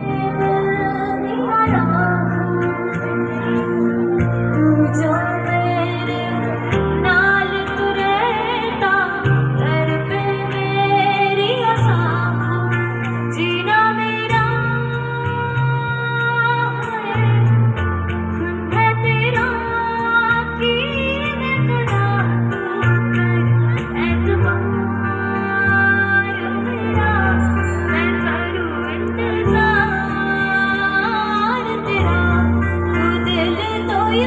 Amen.